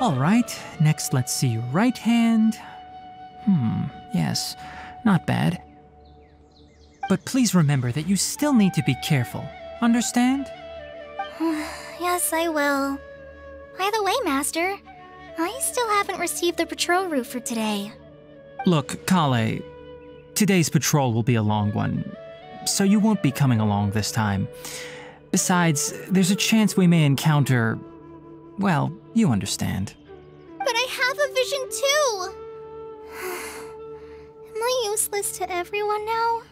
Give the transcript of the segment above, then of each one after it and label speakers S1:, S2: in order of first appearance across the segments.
S1: All right, next let's see your right hand. Hmm, yes, not bad. But please remember that you still need to be careful. Understand?
S2: yes, I will. By the way, Master, I still haven't received the patrol route for today.
S1: Look, Collei, today's patrol will be a long one, so you won't be coming along this time. Besides, there's a chance we may encounter. Well, you understand.
S2: But I have a vision too! Am I useless to everyone now?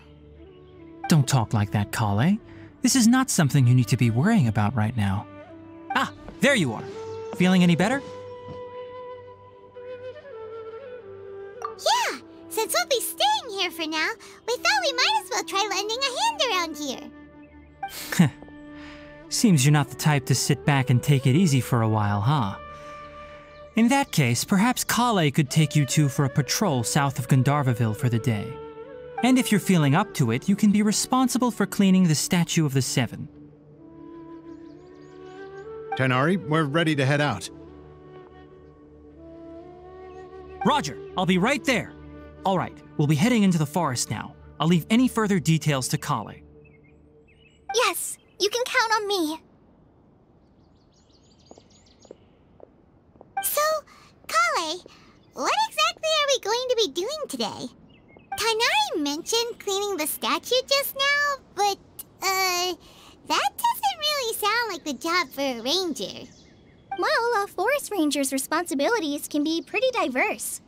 S1: Don't talk like that, Collei. This is not something you need to be worrying about right now. Ah, there you are. Feeling any better?
S3: Yeah, since we'll be staying here for now, we thought we might as well try lending a hand around here.
S1: Seems you're not the type to sit back and take it easy for a while, huh? In that case, perhaps Collei could take you two for a patrol south of Gandharvaville for the day. And if you're feeling up to it, you can be responsible for cleaning the Statue of the Seven.
S4: Tighnari, we're ready to head out.
S1: Roger, I'll be right there. All right, we'll be heading into the forest now. I'll leave any further details to
S2: Collei. You can count on me.
S3: So, Collei, what exactly are we going to be doing today? Tighnari mentioned cleaning the statue just now, but, uh, that doesn't really sound like the job for a ranger.
S2: Well, a forest ranger's responsibilities can be pretty diverse.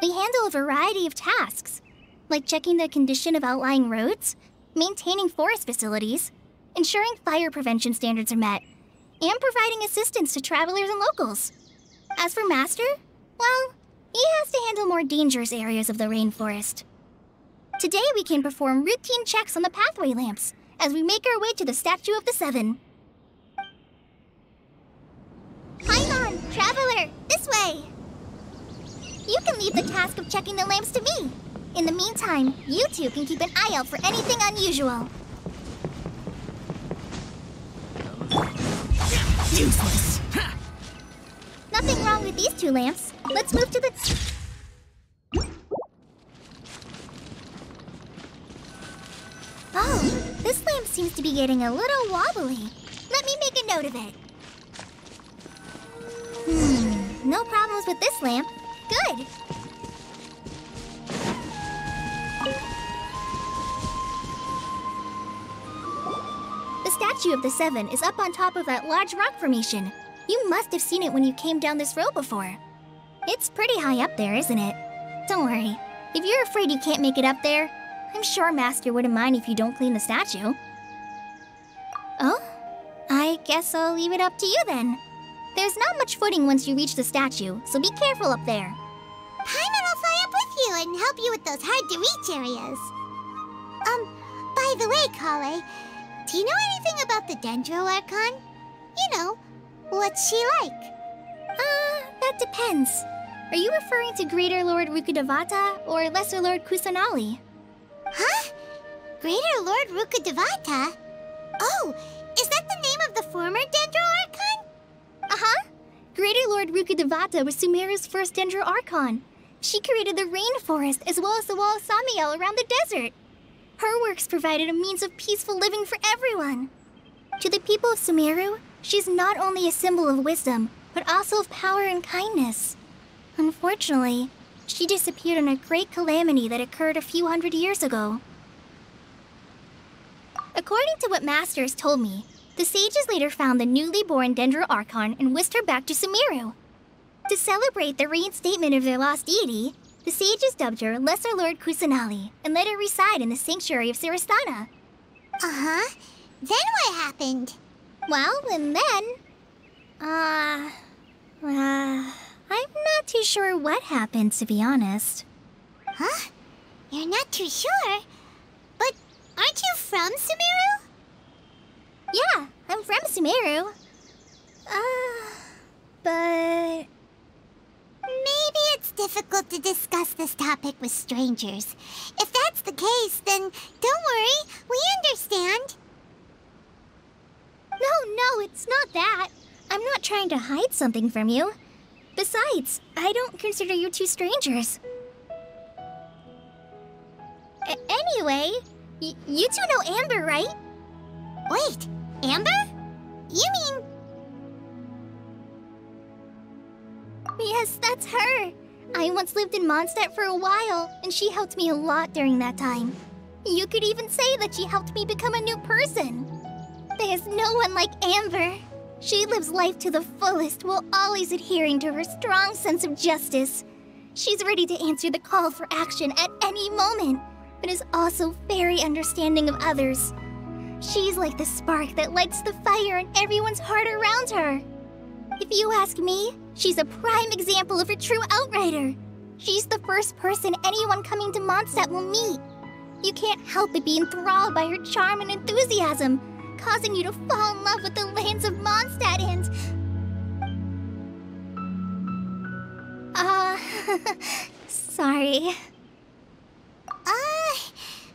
S2: They handle a variety of tasks, like checking the condition of outlying roads, maintaining forest facilities, ensuring fire prevention standards are met, and providing assistance to travelers and locals. As for Master, well, he has to handle more dangerous areas of the rainforest. Today we can perform routine checks on the pathway lamps as we make our way to the Statue of the Seven. Paimon, Traveler, this way! You can leave the task of checking the lamps to me. In the meantime, you two can keep an eye out for anything unusual.
S5: Useless!
S2: Nothing wrong with these two lamps. Let's move to the... Oh, this lamp seems to be getting a little wobbly. Let me make a note of it. Hmm, no problems with this lamp. Good. Statue of the Seven is up on top of that large rock formation. You must have seen it when you came down this road before. It's pretty high up there, isn't it? Don't worry. If you're afraid you can't make it up there, I'm sure Master wouldn't mind if you don't clean the statue. Oh? I guess I'll leave it up to you then. There's not much footing once you reach the statue, so be careful up there.
S3: Paimon will fly up with you and help you with those hard-to-reach areas. Um, by the way, Collei, do you know anything about the Dendro Archon? You know, what's she like?
S2: Uh, that depends. Are you referring to Greater Lord Rukkhadevata or Lesser Lord Kusanali?
S3: Huh? Greater Lord Rukkhadevata? Oh, is that the name of the former Dendro Archon?
S2: Uh-huh. Greater Lord Rukkhadevata was Sumeru's first Dendro Archon. She created the rainforest as well as the wall of Samiel around the desert. Her works provided a means of peaceful living for everyone. To the people of Sumeru, she's not only a symbol of wisdom, but also of power and kindness. Unfortunately, she disappeared in a great calamity that occurred a few hundred years ago. According to what Masters told me, the sages later found the newly born Dendro Archon and whisked her back to Sumeru. To celebrate the reinstatement of their lost deity, the sages dubbed her Lesser Lord Kusanali and let her reside in the sanctuary of Surasthana.
S3: Uh-huh. Then what happened?
S2: Well, and then... Uh... Uh... I'm not too sure what happened, to be honest.
S3: Huh? You're not too sure? But aren't you from Sumeru?
S2: Yeah, I'm from Sumeru. Uh, but...
S3: It's difficult to discuss this topic with strangers. If that's the case, then don't worry, we understand.
S2: No, no, it's not that. I'm not trying to hide something from you. Besides, I don't consider you two strangers. A anyway, you two know Amber, right?
S3: Wait, Amber? You mean...
S2: Yes, that's her. I once lived in Mondstadt for a while, and she helped me a lot during that time. You could even say that she helped me become a new person. There's no one like Amber. She lives life to the fullest while always adhering to her strong sense of justice. She's ready to answer the call for action at any moment, but is also very understanding of others. She's like the spark that lights the fire in everyone's heart around her. If you ask me, she's a prime example of a true outrider. She's the first person anyone coming to Mondstadt will meet. You can't help but be enthralled by her charm and enthusiasm, causing you to fall in love with the lands of Mondstadt and... Uh... sorry.
S3: Uh...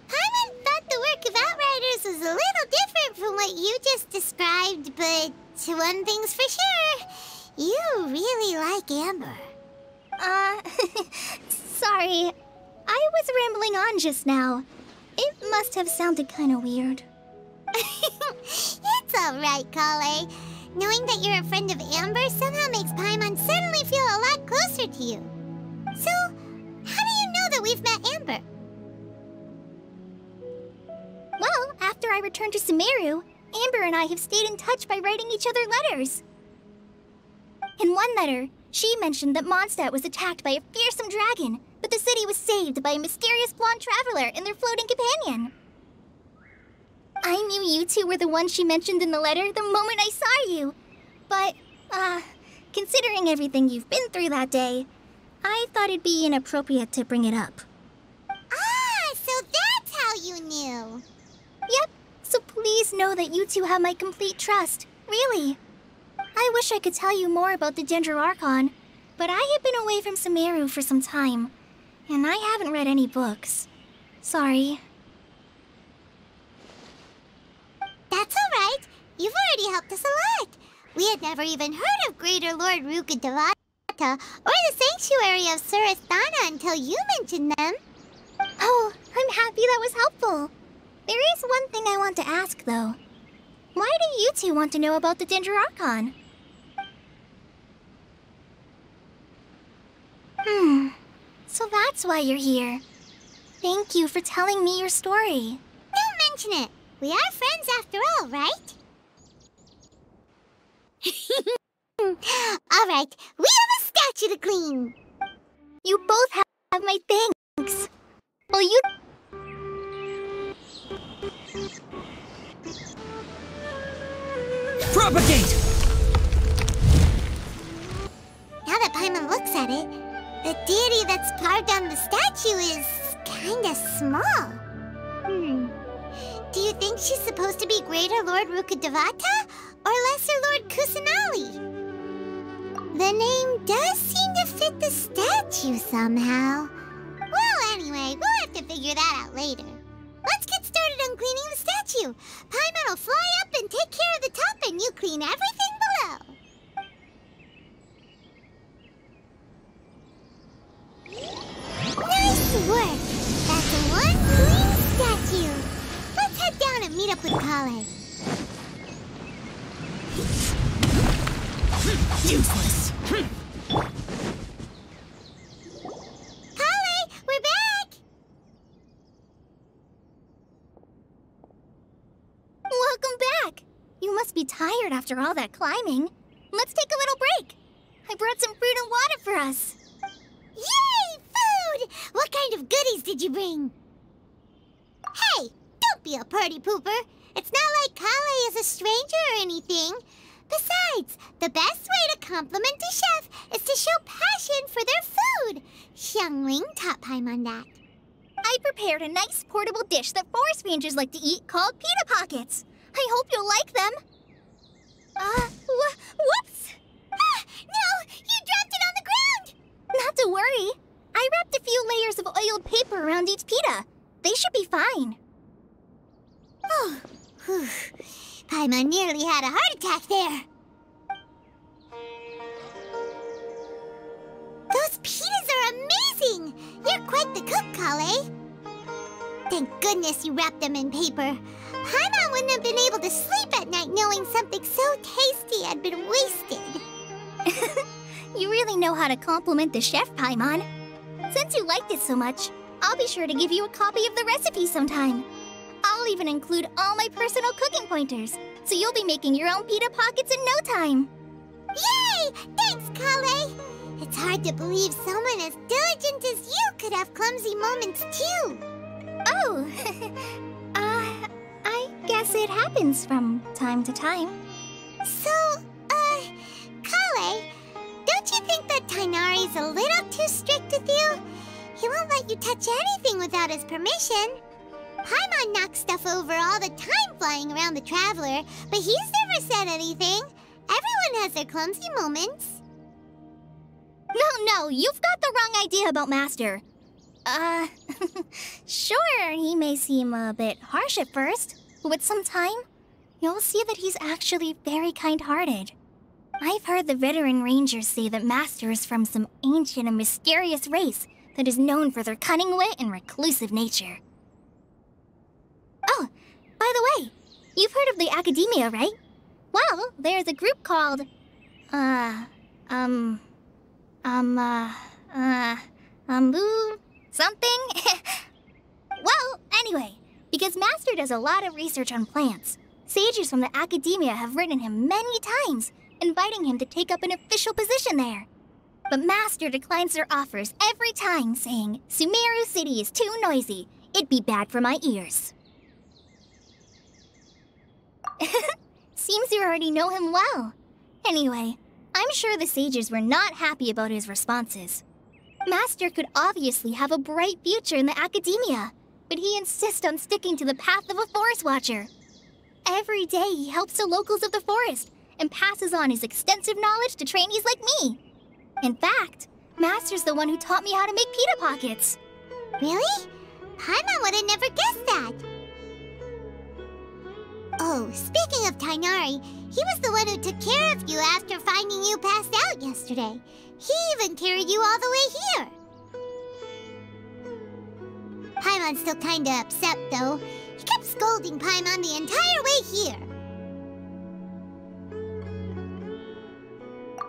S3: Paimon thought the work of Outriders was a little different from what you just described, but one thing's for sure. You really like Amber.
S2: Uh... sorry. I was rambling on just now. It must have sounded kind of weird.
S3: it's alright, Collei. Knowing that you're a friend of Amber somehow makes Paimon suddenly feel a lot closer to you. So, how do you know that we've met Amber?
S2: Well, after I returned to Sumeru, Amber and I have stayed in touch by writing each other letters. In one letter, she mentioned that Mondstadt was attacked by a fearsome dragon, but the city was saved by a mysterious blonde traveler and their floating companion. I knew you two were the ones she mentioned in the letter the moment I saw you. But, uh, considering everything you've been through that day, I thought it'd be inappropriate to bring it up. Know that you two have my complete trust. Really. I wish I could tell you more about the Dendro Archon, but I have been away from Sumeru for some time, and I haven't read any books. Sorry.
S3: That's alright. You've already helped us a lot. We had never even heard of Greater Lord Rukkhadevata or the Sanctuary of Surasthana until you mentioned them.
S2: Oh, I'm happy that was helpful. There is one thing I want to ask, though. Why do you two want to know about the Dendro Archon? Hmm. So that's why you're here. Thank you for telling me your story.
S3: Don't mention it. We are friends after all, right? all right, we have a statue to clean.
S2: You both have my thanks. Well, you...
S1: Propagate!
S3: Now that Paimon looks at it, the deity that's carved on the statue is kinda small. Hmm. Do you think she's supposed to be Greater Lord Rukkhadevata or Lesser Lord Kusanali? The name does seem to fit the statue somehow. Well, anyway, we'll have to figure that out later. On cleaning the statue. Paimon will fly up and take care of the top and you clean everything below. Nice work! That's one clean statue. Let's head down and meet up with Collei.
S1: Useless!
S3: Collei, we're back!
S2: Welcome back! You must be tired after all that climbing. Let's take a little break. I brought some fruit and water for us.
S3: Yay, food! What kind of goodies did you bring? Hey, don't be a party pooper. It's not like Collei is a stranger or anything. Besides, the best way to compliment a chef is to show passion for their food. Xiangling taught Paimon that.
S2: I prepared a nice portable dish that forest rangers like to eat called pita pockets. I hope you'll like them. Uh, wh whoops!
S3: Ah, no, you dropped it on the ground!
S2: Not to worry. I wrapped a few layers of oiled paper around each pita. They should be fine.
S3: Oh, whew. Paimon nearly had a heart attack there. Those pitas are amazing! You're quite the cook, Collei. Thank goodness you wrapped them in paper. Paimon wouldn't have been able to sleep at night knowing something so tasty had been wasted.
S2: you really know how to compliment the chef, Paimon. Since you liked it so much, I'll be sure to give you a copy of the recipe sometime. I'll even include all my personal cooking pointers, so you'll be making your own pita pockets in no time.
S3: Yay! Thanks, Collei! It's hard to believe someone as diligent as you could have clumsy moments too.
S2: Oh, I guess it happens from time to time.
S3: So, uh, Collei, don't you think that Tighnari's a little too strict with you? He won't let you touch anything without his permission. Paimon knocks stuff over all the time flying around the Traveler, but he's never said anything. Everyone has their clumsy moments.
S2: No, no, you've got the wrong idea about Master. Uh, sure, he may seem a bit harsh at first, but with some time, you'll see that he's actually very kind-hearted. I've heard the veteran rangers say that Master is from some ancient and mysterious race that is known for their cunning wit and reclusive nature. Oh, by the way, you've heard of the Academia, right? Well, there's a group called... Uh, um... Um, uh, uh, um, boo, something? well, anyway, because Master does a lot of research on plants, sages from the Academia have written him many times, inviting him to take up an official position there. But Master declines their offers every time, saying, Sumeru City is too noisy. It'd be bad for my ears. Seems you already know him well. Anyway, I'm sure the sages were not happy about his responses. Master could obviously have a bright future in the academia, but he insists on sticking to the path of a forest watcher. Every day he helps the locals of the forest and passes on his extensive knowledge to trainees like me. In fact, Master's the one who taught me how to make pita pockets.
S3: Really? Paimon would have never guessed that. Oh, speaking of Tighnari, he was the one who took care of you after finding you passed out yesterday. He even carried you all the way here. Paimon's still kinda upset, though. He kept scolding Paimon the entire way here.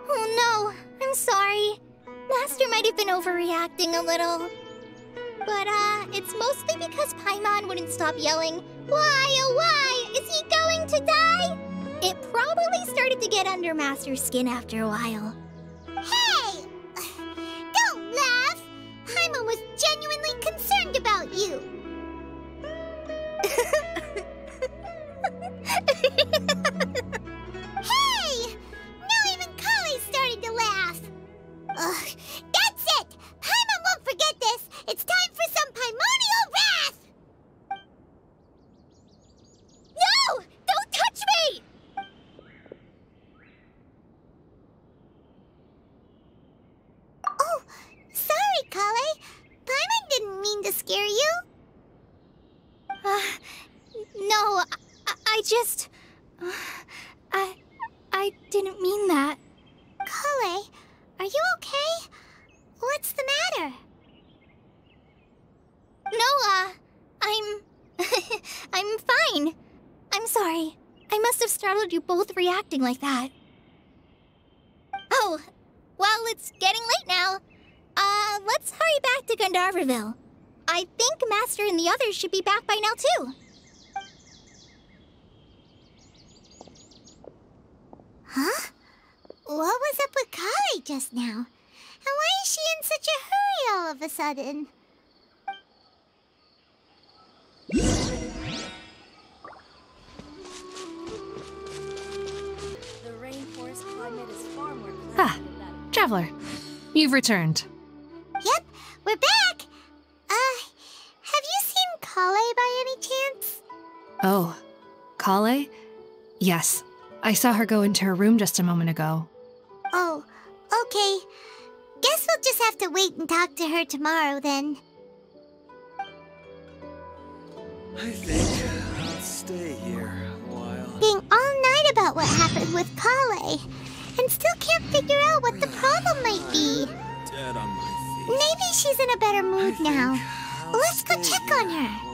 S2: Oh no, I'm sorry. Master might have been overreacting a little. But, uh, it's mostly because Paimon wouldn't stop yelling, Why, oh why, he going to die? It probably started to get under Master's skin after a while.
S3: Didn't mean
S2: that.
S3: Collei, are you okay? What's the matter?
S2: No, uh, I'm... I'm fine. I'm sorry. I must have startled you both reacting like that. Oh, well, it's getting late now. Uh, let's hurry back to Gandharvaville. I think Master and the others should be back by now, too.
S3: Huh? What was up with Collei just now? And why is she in such a hurry all of a sudden?
S5: The rainforest climate is far more
S6: Ah,
S5: than.
S6: Traveler, you've returned.
S3: Yep, we're back. Uh, have you seen Collei by any chance?
S6: Oh, Collei? Yes, I saw her go into her room just a moment ago.
S3: Oh, okay. Guess we'll just have to wait and talk to her tomorrow then.
S7: I think I'll stay here a while.
S3: Thinking all night about what happened with Collei, and still can't figure out what the problem might be.
S7: dead on my feet.
S3: Maybe she's in a better mood now. Let's go check on her.